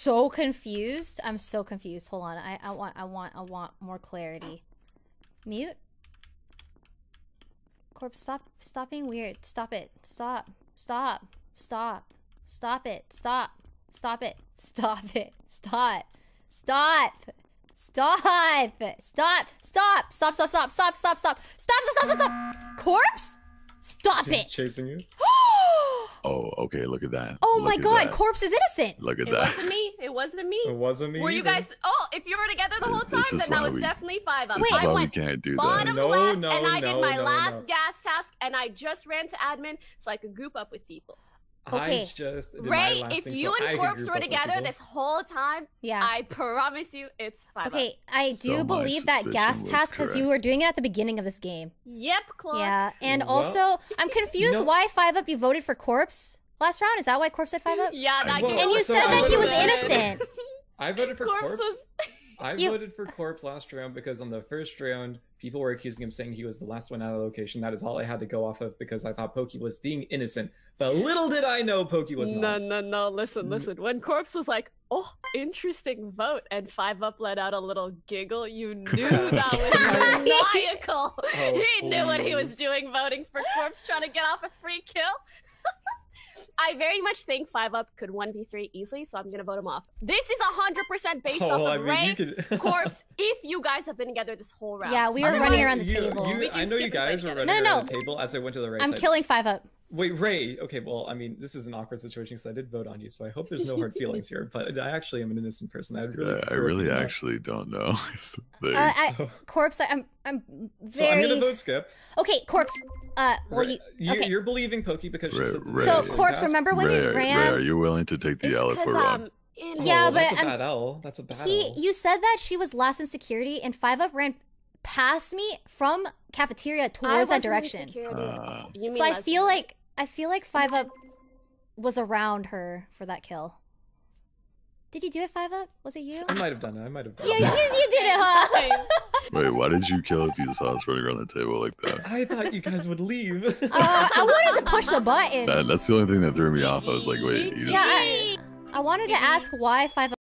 so confused. I'm so confused. Hold on. I, I want I want I want more clarity. Mute. Corpse, stop stop being weird. Stop it. Stop. Stop. Stop. Stop it. Stop. Stop it. Stop it. Stop. Stop. Stop. Stop. Stop. Stop. Stop. Stop. Stop. Stop. Stop. Stop. Stop. Stop. Stop. Stop. Corpse. Stop She's it. chasing you. Oh, okay. Look at that. Oh Look my god, that. corpse is innocent. Look at It that. It wasn't me. It wasn't me. It wasn't me. Were you either. guys? Oh, if you were together the whole time, then that was we- definitely five up. This is I why we went can't do that. bottom No, left, no, and I did my no, last no. gas task, and I just ran to admin so I could group up with people. Okay. I just did my Ray, last if thing you so and Corpse were together this whole time, Yeah. I promise you, it's five up. Okay, I do So believe that gas task because you were doing it at the beginning of this game. Yep, Clark. Yeah, and Well- also I'm confused know- why five up you voted for corpse last round. Is that why corpse said five up? Yeah, that Well, game And you so said I that he was innocent. I voted for Corpse Corpse. was- I You- voted for Corpse last round because on the first round, people were accusing him saying he was the last one out of the location. That is all I had to go off of because I thought Pokey was being innocent. But little did I know Pokey was No, not. no, no. No. Listen, listen. When Corpse was like, "Oh, interesting vote," and Five Up let out a little giggle, you knew that was maniacal. Oh, he knew what he was doing, voting for Corpse, trying to get off a free kill. I very much think Five Up could one v three easily, so I'm gonna vote him off. This is hundred percent based Oh, off well, of I mean, Ray, could... Corpse. If you guys have been together this whole round, Yeah, we I were mean, running I- around the you- table. you- We I know you guys were together. running No, no, around the table as I went to the right I'm side. killing five up. Wait, Ray. Okay, well, I mean, this is an awkward situation because I did vote on you, so I hope there's no hard feelings here. But I actually am an innocent person. I'd really Uh, I really you not. actually don't know. is the thing. Uh, I, So- corpse, I, I'm I'm So I'm gonna vote Skip. okay. Corpse. Uh, well Ray- you okay. You're believing Pokey because she Ray- said the Ray- So Ray- corpse, remember when Ray, we Ray, ran? are you willing to take the it's L if because we're wrong? um, in Oh, Yeah, that's but a I'm- bad L. That's a bad He, L. you said that she was last in security, and five up ran past me from cafeteria I towards that wasn't in direction. security. Uh, You mean So I Leslie. feel like I feel like five up was around her for that kill. Did you do it, five up? Was it you? I might have done it. I might have done Yeah, it. you, you did it, huh? Wait, why did you kill if you saw us running around the table like that? I thought you guys would leave. Uh, I wanted to push the button. That, that's the only thing that threw me off. I was like, wait, you Yeah, just I, I wanted to ask why five